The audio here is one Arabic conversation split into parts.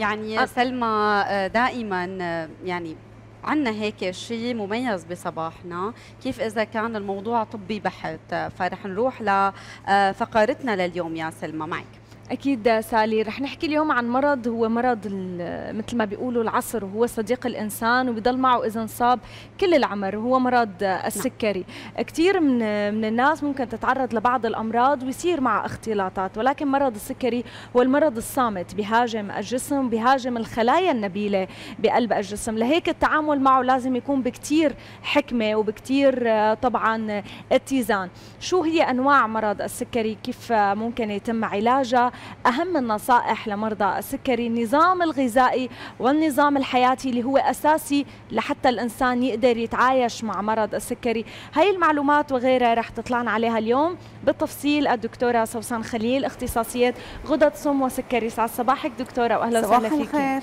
يعني سلمى دائما يعني عنا هيك شيء مميز بصباحنا. كيف إذا كان الموضوع طبي بحت؟ فرح نروح لفقرتنا لليوم يا سلمى. معك. أكيد سالي رح نحكي اليوم عن مرض هو مرض مثل ما بيقولوا العصر وهو صديق الإنسان وبيضل معه اذا انصاب كل العمر هو مرض السكري. كثير من من الناس ممكن تتعرض لبعض الأمراض ويصير مع اختلاطات ولكن مرض السكري هو المرض الصامت بهاجم الجسم بهاجم الخلايا النبيلة بقلب الجسم. لهيك التعامل معه لازم يكون بكثير حكمة وبكثير طبعا اتزان. شو هي أنواع مرض السكري؟ كيف ممكن يتم علاجها؟ أهم النصائح لمرضى السكري النظام الغذائي والنظام الحياتي اللي هو أساسي لحتى الإنسان يقدر يتعايش مع مرض السكري. هاي المعلومات وغيرها رح تطلعنا عليها اليوم بالتفصيل. الدكتورة سوسن خليل اختصاصية غدد صم وسكري. يسعد صباحك دكتورة وأهلا وسهلا فيك صباح الخير.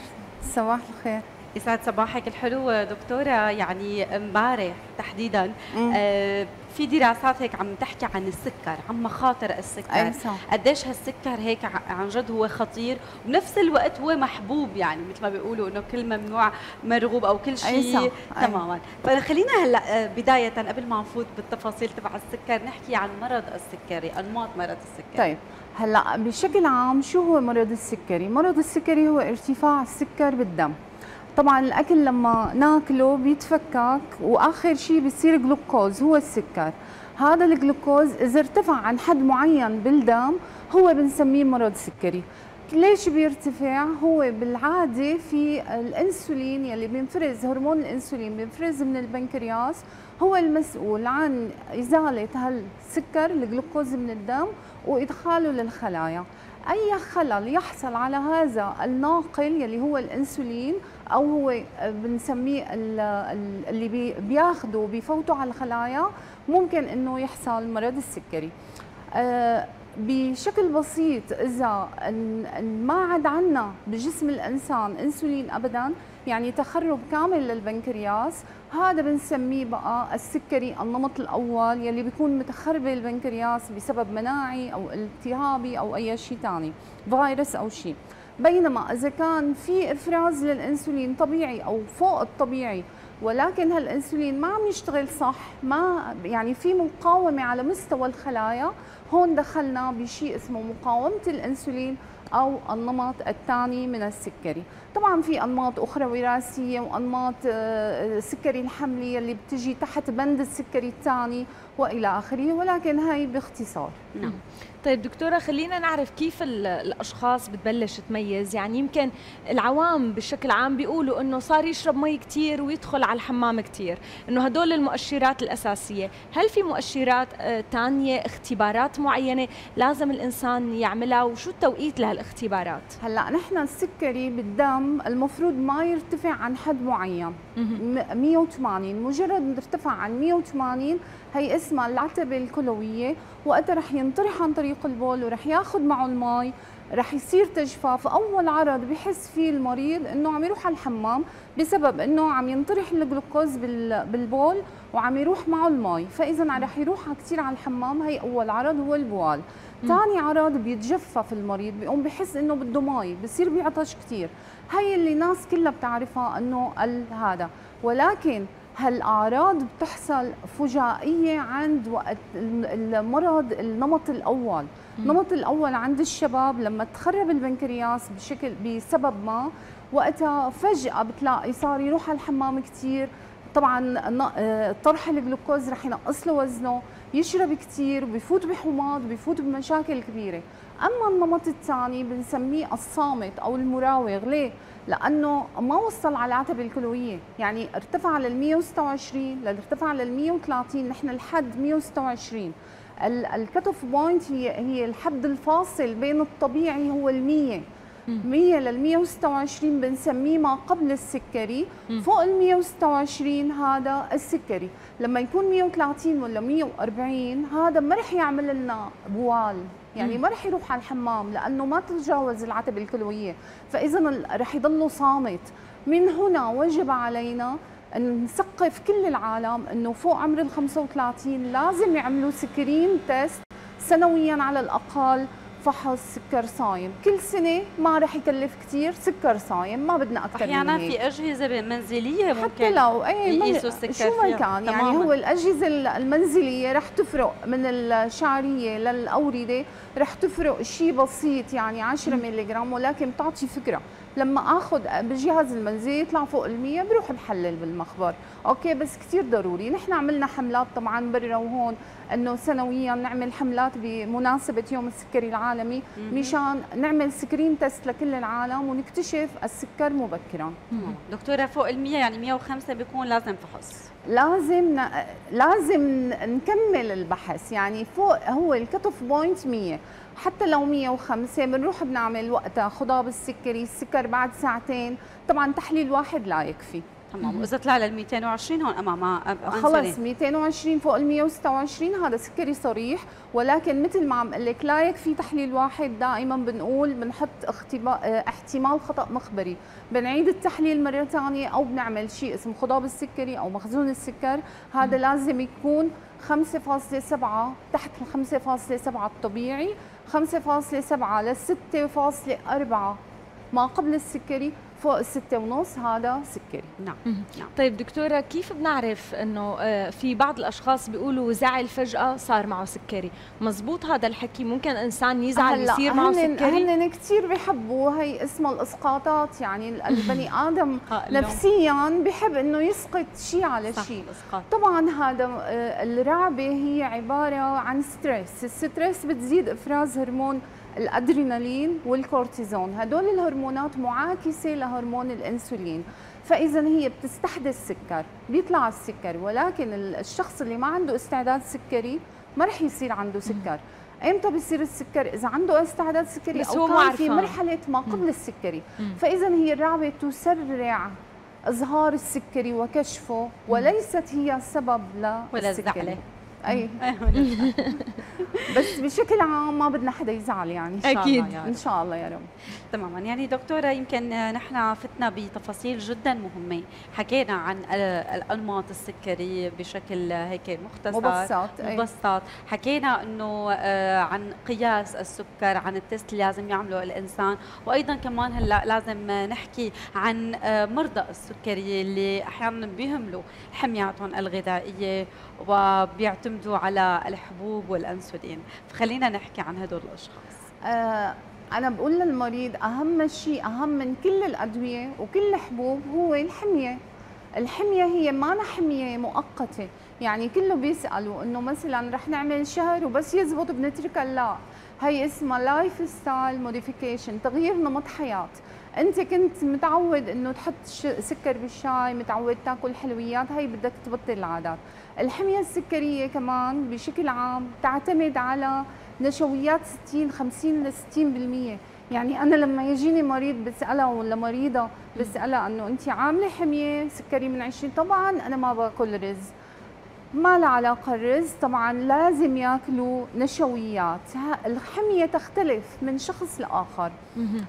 صباح الخير. يسعد صباحك الحلو دكتورة. يعني امبارح تحديدا آه في دراسات هيك عم تحكي عن السكر عن مخاطر السكر. أي صح. قديش هالسكر هيك عن جد هو خطير. وبنفس الوقت هو محبوب يعني مثل ما بيقولوا إنه كل ممنوع مرغوب أو كل شيء. تماما. فخلينا هلأ آه، بداية قبل ما نفوت بالتفاصيل تبع السكر نحكي عن مرض السكري أنماط مرض السكري طيب. هلأ بشكل عام شو هو مرض السكري؟ مرض السكري هو ارتفاع السكر بالدم. طبعا الأكل لما ناكله بيتفكك وآخر شيء بيصير جلوكوز هو السكر. هذا الجلوكوز إذا ارتفع عن حد معين بالدم هو بنسميه مرض سكري. ليش بيرتفع؟ هو بالعادة في الإنسولين يلي بينفرز هرمون الإنسولين بينفرز من البنكرياس هو المسؤول عن إزالة هالسكر الجلوكوز من الدم وإدخاله للخلايا. أي خلل يحصل على هذا الناقل يلي هو الإنسولين أو هو بنسميه اللي بياخذه وبيفوتوا على الخلايا ممكن إنه يحصل مرض السكري. آه، بشكل بسيط إذا ما عاد عنا بجسم الإنسان إنسولين ابدا يعني تخرب كامل للبنكرياس. هذا بنسميه بقى السكري النمط الأول يلي بيكون متخربه البنكرياس بسبب مناعي أو التهابي أو أي شيء ثاني فيروس أو شيء بينما إذا كان في إفراز للإنسولين طبيعي أو فوق الطبيعي ولكن هالإنسولين ما عم يشتغل صح ما يعني في مقاومة على مستوى الخلايا هون دخلنا بشيء اسمه مقاومة الإنسولين أو النمط الثاني من السكري. طبعا في أنماط أخرى وراثية وأنماط السكري آه، الحملي اللي بتجي تحت بند السكري الثاني وإلى آخره ولكن هي باختصار. نعم. طيب دكتورة خلينا نعرف كيف الأشخاص بتبلش تميز؟ يعني يمكن العوام بشكل عام بيقولوا أنه صار يشرب مي كتير ويدخل على الحمام كتير أنه هدول المؤشرات الأساسية. هل في مؤشرات آه، تانية اختبارات معينة لازم الإنسان يعملها؟ وشو التوقيت لهالاختبارات؟ هلأ نحن السكري بالدم المفروض ما يرتفع عن حد معين. 180 مجرد ارتفع عن 180 هي اسمها العتبة الكلوية وقتها رح ينطرح عن طريق البول ورح ياخذ معه المي رح يصير تجفاف. أول عرض بحس فيه المريض إنه عم يروح على الحمام بسبب إنه عم ينطرح الجلوكوز بالبول وعم يروح معه المي فإذا رح يروح كثير على الحمام هي أول عرض هو البوال. ثاني عرض بيتجفف المريض بيقوم بحس إنه بده مي بصير بيعطش كثير هي اللي الناس كلها بتعرفها إنه هذا. ولكن هالأعراض بتحصل فجائية عند وقت المرض النمط الأول. النمط الأول عند الشباب لما تخرب البنكرياس بشكل بسبب ما وقتها فجأة بتلاقي صار يروح على الحمام كثير طبعا آه، طرح الجلوكوز رح ينقص له وزنه يشرب كثير وبيفوت بحماض وبيفوت بمشاكل كبيرة. أما النمط الثاني بنسميه الصامت أو المراوغ. ليه؟ لأنه ما وصل على العتبه الكلوية. يعني ارتفع لل 126 لارتفع لل 130 نحن الحد 126 ال cut-off point هي هي الحد الفاصل بين الطبيعي هو ال 100 100 لل 126 بنسميه ما قبل السكري. فوق ال 126 هذا السكري. لما يكون 130 ولا 140 هذا ما رح يعمل لنا بوال. يعني ما رح يروح على الحمام لأنه ما تتجاوز العتبة الكلوية. فاذا رح يضلوا صامت. من هنا وجب علينا أن نثقف كل العالم إنه فوق عمر ال 35 لازم يعملوا screen test سنويا على الأقل فحص سكر صايم. كل سنة ما رح يكلف كثير سكر صايم. ما بدنا أكثر من أحيانا في أجهزة منزلية ممكن حتى لو اي السكر شو ما كان يعني هو الأجهزة المنزلية رح تفرق من الشعرية للاورده رح تفرق شيء بسيط يعني 10 ملغ ولكن بتعطي فكرة. لما آخذ بالجهاز المنزلي يطلع فوق ال 100 بروح بحلل بالمخبر. أوكي بس كثير ضروري. نحن عملنا حملات طبعا برا وهون إنه سنويا نعمل حملات بمناسبة يوم السكري العالمي مشان نعمل screen test لكل العالم ونكتشف السكر مبكرا. دكتورة فوق ال 100 يعني 105 بيكون لازم فحص. لازم ن... لازم نكمل البحث. يعني فوق هو ال cut-off point 100 حتى لو 105 بنروح بنعمل وقتها خضاب السكري السكر بعد ساعتين. طبعا تحليل واحد لا يكفي. تمام. وإذا طلع لل 220 هون أمام خلص 220 فوق ال 126 هذا سكري صريح. ولكن مثل ما عم أقول لك لا يكفي تحليل واحد. دائما بنقول بنحط اختباء احتمال خطأ مخبري. بنعيد التحليل مرة ثانية أو بنعمل شيء اسمه خضاب السكري أو مخزون السكر. هذا لازم يكون 5.7 تحت ال 5.7 الطبيعي. 5.7 ل 6.4 ما قبل السكري فوق الستة ونص هذا سكري. نعم. نعم. طيب دكتورة كيف بنعرف إنه آه، في بعض الأشخاص بيقولوا زعل فجأة صار معه سكري؟ مزبوط هذا الحكي؟ ممكن إنسان يزعل يصير معه سكري؟ هن كثير بيحبوا هي اسمها الأسقاطات يعني البني آدم نفسيا بحب إنه يسقط شيء على شيء طبعا هذا آه، الرعبة هي عبارة عن stress ال stress بتزيد إفراز هرمون الأدرينالين والكورتيزون. هدول الهرمونات معاكسة لهرمون الإنسولين. فاذا هي بتستحدث سكر بيطلع السكر ولكن الشخص اللي ما عنده استعداد سكري ما رح يصير عنده سكر. إمتى بيصير السكر؟ إذا عنده استعداد سكري أو كان في مرحلة ما قبل السكري. فاذا هي الرعبة تسرع إظهار السكري وكشفه وليست هي سبب للسكري. أي. بس بشكل عام ما بدنا حدا يزعل يعني إن شاء أكيد. الله يعني. إن شاء الله يا رب. تماما. يعني دكتورة يمكن نحن فتنا بتفاصيل جدا مهمة. حكينا عن الأنماط السكري بشكل هيك مختصر. مبسط مبسط. حكينا إنه آه، عن قياس السكر عن ال test اللي لازم يعمله الإنسان. وأيضا كمان هلأ لازم نحكي عن آه، مرضى السكري اللي أحيانا بيهملوا حمياتهم الغذائية وبيعتمدوا على الحبوب والأنسولين. فخلينا نحكي عن هدول الأشخاص. آه أنا بقول للمريض أهم شيء أهم من كل الأدوية وكل الحبوب هو الحمية. الحمية هي ما حمية مؤقتة. يعني كله بيسالوا إنه مثلا رح نعمل شهر وبس يزبط بنتركها لا هي اسمها lifestyle modification تغيير نمط حياة. أنت كنت متعود إنه تحط سكر بالشاي متعود تاكل حلويات هي بدك تبطل العادات. الحمية السكرية كمان بشكل عام تعتمد على نشويات 60 50 ل 60% يعني أنا لما يجيني مريض بسالها ولا مريضة بسالها إنه أنت عاملة حمية سكري من 20 طبعا أنا ما باكل رز. ما له علاقة الرز؟ طبعا لازم ياكلوا نشويات. الحمية تختلف من شخص لآخر.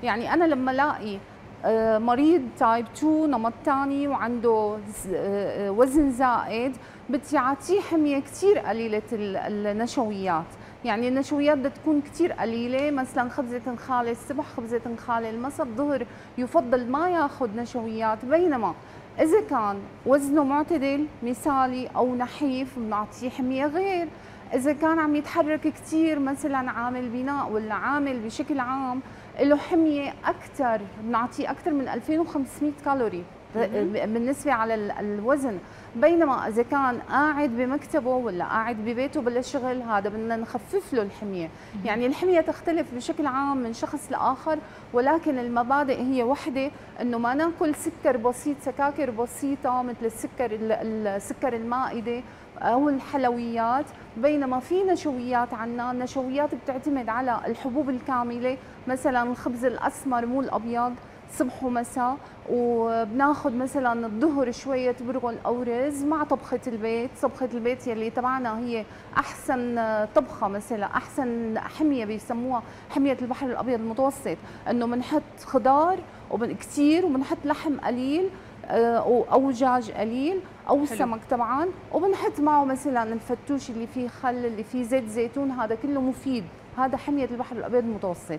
يعني أنا لما ألاقي آه، مريض type 2 نمط ثاني وعنده آه، آه، وزن زائد بدي اعطيه حمية كثير قليلة النشويات. يعني النشويات بدها تكون كثير قليلة مثلا خبزة نخالة الصبح خبزة نخالة المساء الظهر يفضل ما ياخذ نشويات. بينما إذا كان وزنه معتدل مثالي أو نحيف بنعطيه حمية غير. إذا كان عم يتحرك كثير مثلا عامل بناء ولا عامل بشكل عام له حمية أكثر بنعطيه أكثر من 2500 كالوري. بالنسبة على الوزن. بينما إذا كان قاعد بمكتبه ولا قاعد ببيته بلا شغل هذا بدنا نخفف له الحمية. يعني الحمية تختلف بشكل عام من شخص لآخر ولكن المبادئ هي وحدة إنه ما نأكل سكر بسيط سكاكر بسيطة مثل السكر السكر المائدة أو الحلويات. بينما في نشويات عنا النشويات بتعتمد على الحبوب الكاملة مثلا الخبز الأسمر مو الأبيض. صبح ومساء وبناخذ مثلا الظهر شوية برغل أو رز مع طبخة البيت، طبخة البيت يلي تبعنا هي أحسن طبخة مثلا أحسن حمية بيسموها حمية البحر الأبيض المتوسط، إنه بنحط خضار وكثير وبنحط لحم قليل آه، أو دجاج قليل أو حلو. سمك طبعا. وبنحط معه مثلا الفتوش اللي فيه خل اللي فيه زيت زيتون هذا كله مفيد. هذا حمية البحر الأبيض المتوسط.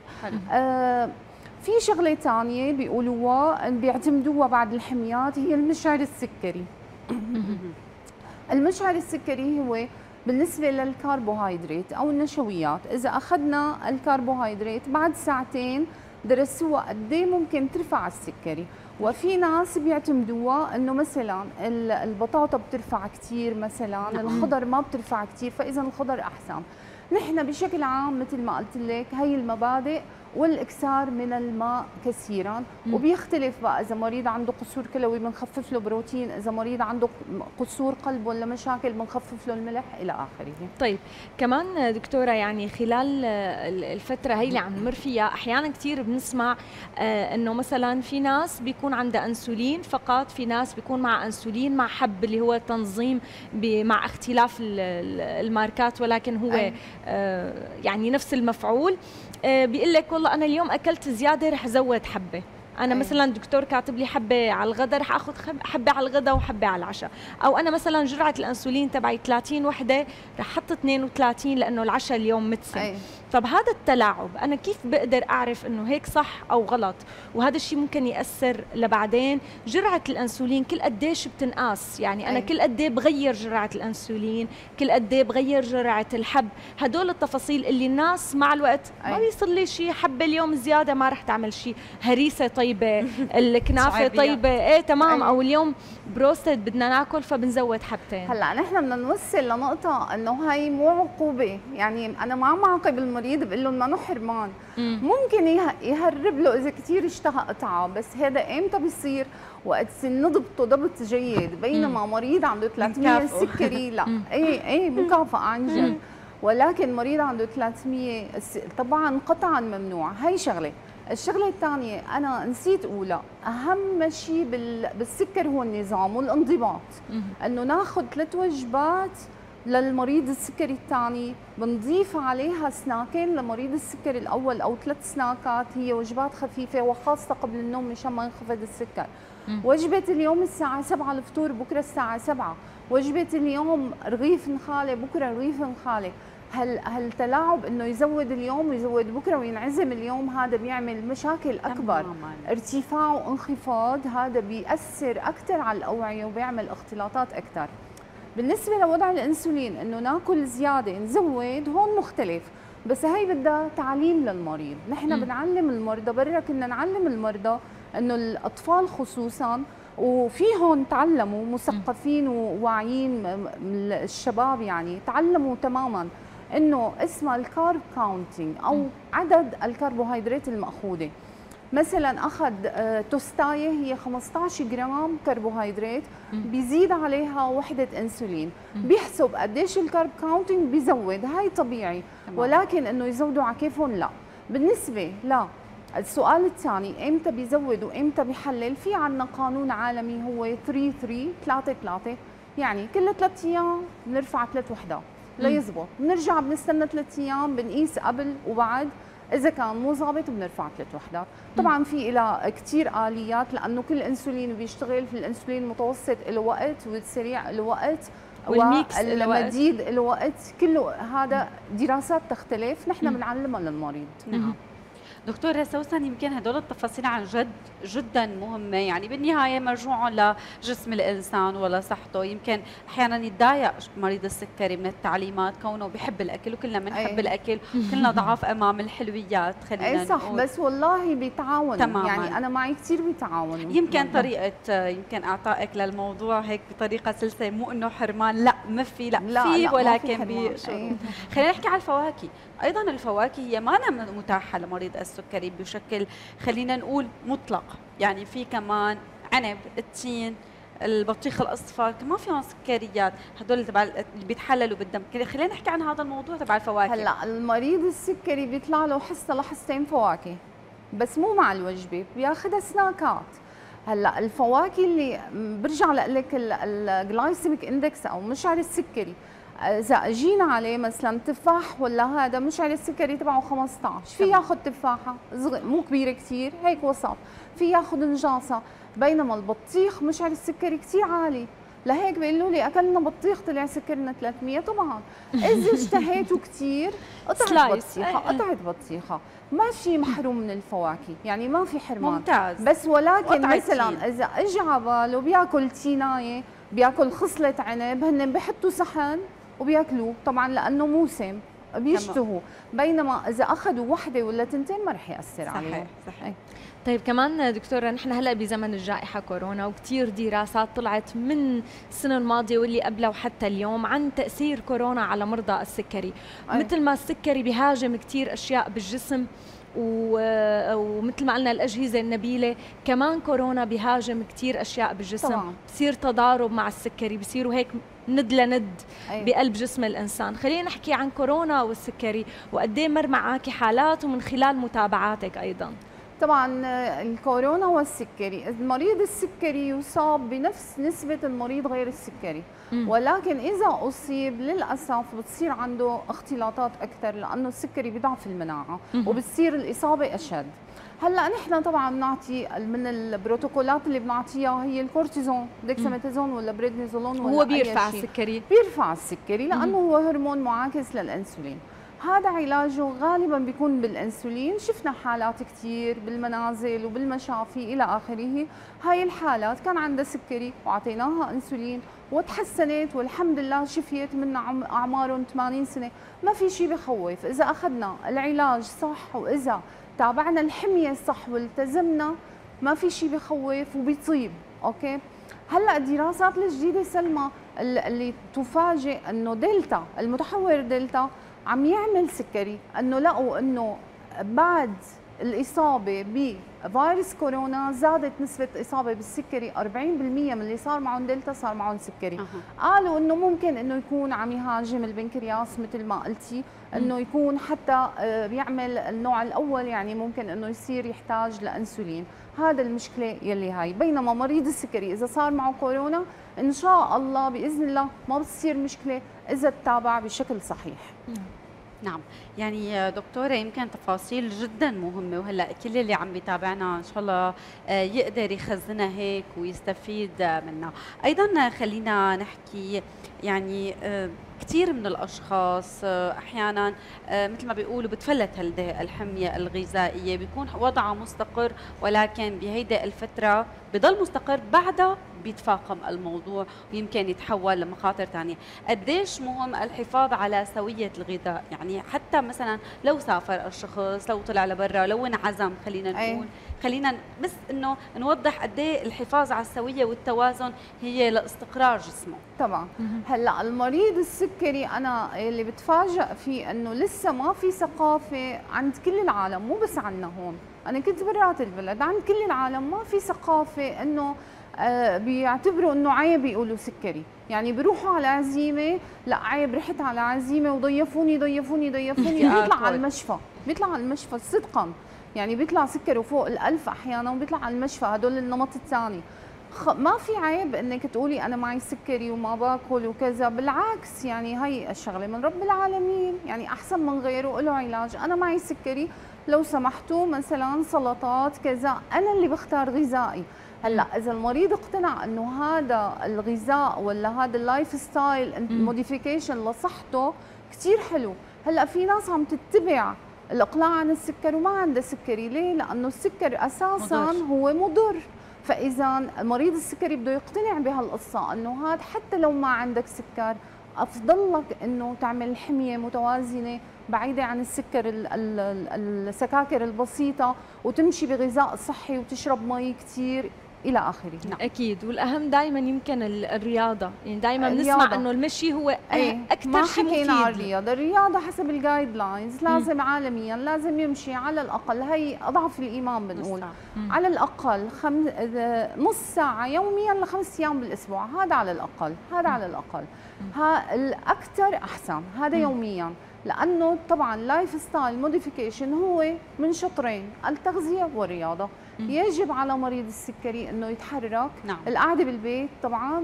آه في شغلة ثانية بيقولوها بيعتمدوها بعد الحميات هي المشعر السكري. المشعر السكري هو بالنسبة للكربوهيدرات أو النشويات إذا أخذنا الكربوهيدرات بعد ساعتين درسوها قد إيه ممكن ترفع السكري. وفي ناس بيعتمدوها إنه مثلا البطاطا بترفع كثير مثلا نعم. الخضر ما بترفع كثير فاذا الخضر أحسن. نحن بشكل عام مثل ما قلت لك هي المبادئ والإكثار من الماء كثيرا مم. وبيختلف بقى إذا مريض عنده قصور كلوي بنخفف له بروتين إذا مريض عنده قصور قلب ولا مشاكل بنخفف له الملح إلى آخره. طيب كمان دكتورة يعني خلال الفترة هي اللي عم نمر فيها أحيانا كثير بنسمع آه، إنه مثلا في ناس بيكون عندها إنسولين فقط في ناس بيكون مع إنسولين مع حب اللي هو تنظيم مع اختلاف الماركات ولكن هو آه، يعني نفس المفعول. آه، بيقول لك والله أنا اليوم أكلت زيادة رح ازود حبة. أنا أي. مثلا دكتور كاتب لي حبة على الغداء رح آخذ حبة على الغداء وحبة على العشاء. أو أنا مثلا جرعة الأنسولين تبعي 30 وحدة رح أحط 32 لأنه العشاء اليوم متسم. طب هذا التلاعب أنا كيف بقدر أعرف إنه هيك صح أو غلط؟ وهذا الشيء ممكن يأثر لبعدين. جرعة الأنسولين كل قديش بتنقاس يعني أنا أي. كل قد بغير جرعة الأنسولين؟ كل قد بغير جرعة الحب؟ هدول التفاصيل اللي الناس مع الوقت أي. ما بيصير لي شيء حبة اليوم زيادة ما رح تعمل شيء هريسة طيبة الكنافة طيبة. إيه تمام. أي. أو اليوم بروستد بدنا ناكل فبنزود حبتين. هلأ نحن بدنا نوصل لنقطة إنه هي مو عقوبة. يعني أنا ما عم اعاقب المريض بقول له ما حرمان. ممكن يهرب له إذا كثير اشتهى قطعة بس هذا إمتى بيصير؟ وقت نضبطه ضبط جيد بينما مريض عنده 300 سكري لا. اي اي مكافاه عن جد. ولكن مريض عنده 300 طبعا قطعا ممنوع. هي شغلة. الشغلة الثانية أنا نسيت أقولها. أهم شيء بالسكر هو النظام والانضباط. إنه ناخذ ثلاث وجبات للمريض السكري الثاني بنضيف عليها سناكين لمريض السكري الأول أو ثلاث سناكات هي وجبات خفيفة وخاصة قبل النوم مشان ما ينخفض السكر. وجبة اليوم الساعة 7 الفطور بكرة الساعة 7 وجبة اليوم رغيف نخالة بكرة رغيف نخالة. هل هالتلاعب إنه يزود اليوم ويزود بكرة وينعزم اليوم؟ هذا بيعمل مشاكل أكبر. تماما. ارتفاع وانخفاض هذا بيأثر أكثر على الأوعية وبيعمل اختلاطات أكثر. بالنسبة لوضع الإنسولين إنه ناكل زيادة نزود هون مختلف. بس هي بدها تعليم للمريض. نحن. بنعلم المرضى برا كنا نعلم المرضى إنه الأطفال خصوصا وفي هون تعلموا مثقفين وواعيين الشباب يعني تعلموا تماما إنه اسمها ال carb counting أو عدد الكربوهيدرات المأخوذة. مثلا أخذ آه، توستاية هي 15 جرام كربوهيدرات بيزيد عليها وحدة إنسولين. بيحسب قديش ال carb counting بيزود هاي طبيعي. ولكن إنه يزودوا على كيفهم لا. بالنسبة لا. السؤال الثاني إمتى بيزود وإمتى بيحلل؟ في عندنا قانون عالمي هو 3 3 3 3 يعني كل ثلاث أيام بنرفع ثلاث وحدات. ليزبط بنرجع بنستنى ثلاث أيام بنقيس قبل وبعد. إذا كان مو ظابط بنرفع ثلاث وحدات طبعا في لها كثير آليات لأنه كل إنسولين بيشتغل في الإنسولين المتوسط له وقت والسريع له وقت والميكس المديد له وقت كله هذا دراسات تختلف. نحن بنعلمها للمريض. نعم. دكتورة سوسن يمكن هدول التفاصيل عن جد جدا مهمة. يعني بالنهاية مرجوع لجسم الإنسان ولا صحته. يمكن أحيانا يتضايق مريض السكري من التعليمات كونه بحب الأكل وكلنا بنحب الأكل. كلنا ضعاف أمام الحلويات خلينا أي صح نقول. بس والله بيتعاونوا. تماما. يعني أنا معي كثير بيتعاونوا. يمكن مم. طريقة يمكن إعطائك للموضوع هيك بطريقة سلسة مو إنه حرمان. لا ما في لا, لا في لا ولكن بشروط خلينا نحكي على الفواكه. أيضا الفواكه هي ما متاحة لمريض السكري بشكل خلينا نقول مطلق. يعني في كمان عنب التين البطيخ الأصفر كمان فيهم سكريات. هدول تبع اللي بيتحللوا بالدم. خلينا نحكي عن هذا الموضوع تبع الفواكه. هلأ المريض السكري بيطلع له حصة لحصتين فواكه بس مو مع الوجبة بياخذها سناكات. هلأ الفواكه اللي برجع لك ال glycemic index أو مشعر السكري. إذا أجينا عليه مثلا تفاح ولا هذا مشعر السكري تبعه 15 في ياخذ تفاحة صغير مو كبيرة كثير هيك وسط في ياخذ نجاصه بينما البطيخ مش على السكري كثير عالي لهيك بيقولوا لي أكلنا بطيخ طلع سكرنا 300 طبعا. إذا اشتهيته كثير قطعه بطيخة قطعه بطيخة. ماشي محروم من الفواكه يعني ما في حرمان. ممتاز. بس ولكن مثلا إذا اجى على باله بياكل تيناية بياكل خصلة عنب هن بحطوا صحن وبياكلوه. طبعا لأنه موسم بيشتهوا. بينما إذا أخذوا وحدة ولا تنتين ما رح يأثر صحيح عليهم. صحيح. إيه. طيب كمان دكتورة نحن هلأ بزمن الجائحة كورونا وكثير دراسات طلعت من السنة الماضية واللي قبلها وحتى اليوم عن تأثير كورونا على مرضى السكري. أي. مثل ما السكري بيهاجم كثير أشياء بالجسم ومثل ما قلنا الأجهزة النبيلة كمان كورونا بيهاجم كثير أشياء بالجسم طبعا. بصير تضارب مع السكري بصيروا هيك ند لند أيوة. بقلب جسم الإنسان خلينا نحكي عن كورونا والسكري وقد إيه مر معك حالات ومن خلال متابعاتك أيضا طبعا الكورونا والسكري المريض السكري يصاب بنفس نسبة المريض غير السكري ولكن إذا أصيب للأسف بتصير عنده اختلاطات أكثر لأنه السكري بضعف المناعة وبتصير الإصابة أشد. هلأ نحن طبعا بنعطي من البروتوكولات اللي بنعطيها هي الكورتيزون ديكساميتازون ولا بريدنيزولون ولا هو بيرفع السكري. بيرفع السكري لأنه هو هرمون معاكس للإنسولين. هذا علاجه غالبا بيكون بالإنسولين. شفنا حالات كثير بالمنازل وبالمشافي إلى آخره. هاي الحالات كان عندها سكري وأعطيناها إنسولين وتحسنت والحمد لله شفيت من اعمارهم 80 سنة. ما في شيء بخوف. إذا أخذنا العلاج صح وإذا تابعنا الحمية صح والتزمنا ما في شيء بخوف وبيطيب. Okay؟ هلأ الدراسات الجديدة سلمى اللي تفاجئ إنه دلتا المتحور دلتا عم يعمل سكري انه لقوا انه بعد الاصابة بفيروس كورونا زادت نسبة الاصابه بالسكري 40% من اللي صار معهم دلتا صار معهم سكري. أه. قالوا إنه ممكن إنه يكون عم يهاجم البنكرياس مثل ما قلتي إنه يكون حتى آه، بيعمل النوع الأول يعني ممكن إنه يصير يحتاج لإنسولين. هذا المشكلة يلي هاي. بينما مريض السكري إذا صار معه كورونا إن شاء الله بإذن الله ما بتصير مشكلة. إذا تتابع بشكل صحيح. نعم. يعني دكتورة يمكن تفاصيل جدا مهمة وهلأ كل اللي عم بيتابعنا إن شاء الله آه، يقدر يخزنها هيك ويستفيد منها. أيضا خلينا نحكي يعني آه، كثير من الأشخاص آه، أحيانا مثل ما بيقولوا بتفلت الحميه الغذائية بيكون وضعها مستقر ولكن بهيدي الفترة بضل مستقر بعدها بيتفاقم الموضوع ويمكن يتحول لمخاطر ثانية قديش مهم الحفاظ على سوية الغذاء؟ يعني حتى مثلا لو سافر الشخص لو طلع لبرا لو انعزم خلينا نقول. أي. خلينا بس إنه نوضح قد إيه الحفاظ على السوية والتوازن هي لاستقرار جسمه. طبعا هلأ المريض السكري أنا اللي بتفاجئ فيه إنه لسه ما في ثقافة عند كل العالم مو بس عندنا هون. أنا كنت برات البلد عند كل العالم ما في ثقافة إنه آه، بيعتبروا إنه عيب يقولوا سكري. يعني بيروحوا على عزيمة لأ عيب رحت على عزيمة وضيفوني ضيفوني ضيفوني. بيطلع على المشفى بيطلع على المشفى صدقا. يعني بيطلع سكره فوق الألف أحيانا وبيطلع على المشفى هدول النمط الثاني. ما في عيب إنك تقولي أنا معي سكري وما باكل وكذا بالعكس يعني هي الشغلة من رب العالمين. يعني أحسن من غيره له علاج. أنا معي سكري لو سمحتوا مثلا سلطات كذا. أنا اللي بختار غذائي. هلأ إذا المريض اقتنع إنه هذا الغذاء ولا هذا ال lifestyle modification لصحته كثير حلو. هلأ في ناس عم تتبع الإقلاع عن السكر وما عندها سكري ليه؟ لأنه السكر أساسا مضر. هو مضر. فإذا مريض السكري بده يقتنع بهالقصة إنه هذا حتى لو ما عندك سكر أفضل لك إنه تعمل حمية متوازنة بعيدة عن السكر السكاكر البسيطة وتمشي بغذاء صحي وتشرب مي كثير إلى آخره. نعم. أكيد. والأهم دائما يمكن الرياضة. يعني دائما بنسمع إنه المشي هو أيه. أكثر شيء مفيد. ما عن الرياضة. الرياضة حسب ال guidelines لازم م. عالميا لازم يمشي على الأقل. هي أضعف الإيمان بنقول. على الأقل خم... نص ساعة يوميا لخمس أيام بالأسبوع. هذا على الأقل. هذا م. على الأقل. ها الأكثر أحسن. هذا م. يوميا. لأنه طبعا lifestyle modification هو من شطرين التغذية والرياضة. يجب على مريض السكري إنه يتحرك نعم. القعدة بالبيت طبعا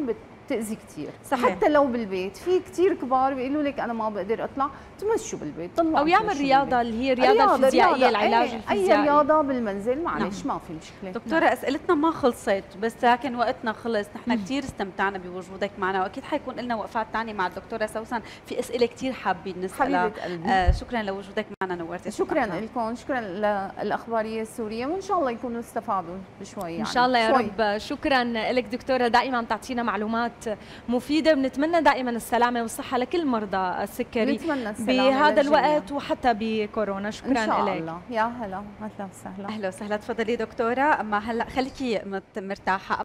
بتأذي كثير. حتى لو بالبيت في كثير كبار بيقولوا لك أنا ما بقدر أطلع تمشوا بالبيت طلعوا أو يعمل رياضة اللي هي الرياضه الفيزيائية العلاج أي, الفيزيائي. اي رياضة بالمنزل معلش نعم. ما في مشكلة. دكتورة نعم. أسئلتنا ما خلصت بس لكن وقتنا خلص نحن كثير استمتعنا بوجودك معنا وأكيد حيكون لنا وقفات ثانية مع الدكتورة سوسن في أسئلة كثير حابين نسألها. آه شكرا لوجودك معنا نورتي شكرا لكم شكرا للأخبارية السورية وإن شاء الله يكونوا استفادوا بشوي يعني. ان شاء الله يا. رب. شكرا لك دكتورة دائما بتعطينا معلومات مفيدة. بنتمنى دائما السلامة والصحة لكل مرضى السكري نتمنى السلامة بهذا الوقت وحتى بكورونا. شكرا لك إن شاء لك. الله. يا هلا أهلا وسهلا. أهلا وسهلا. تفضلي دكتورة. أما هلا خليكي مرتاحة.